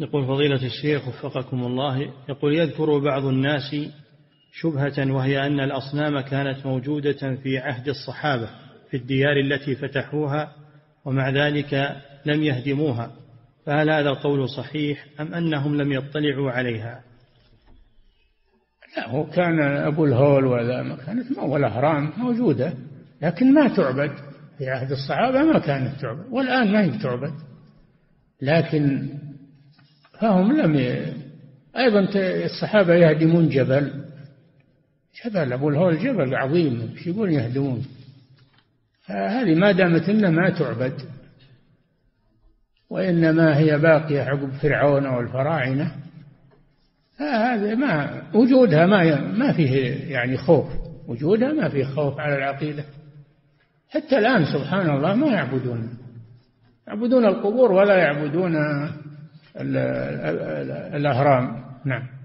يقول فضيلة الشيخ وفقكم الله يقول يذكر بعض الناس شبهة وهي أن الأصنام كانت موجودة في عهد الصحابة في الديار التي فتحوها ومع ذلك لم يهدموها فهل هذا القول صحيح أم أنهم لم يطلعوا عليها؟ لا هو كان أبو الهول ولا كانت والأهرام موجودة لكن ما تعبد في عهد الصحابة ما كانت تعبد والآن ما هي تعبد لكن فهم لم ي... أيضا الصحابة يهدمون جبل. جبل أبو الهول جبل عظيم إيش يقول يهدمون؟ هذه ما دامت إنها ما تعبد وإنما هي باقية عقب فرعون والفراعنة. هذا ما وجودها ما ما فيه يعني خوف. وجودها ما فيه خوف على العقيدة. حتى الآن سبحان الله ما يعبدون. يعبدون القبور ولا يعبدون الأهرام. نعم.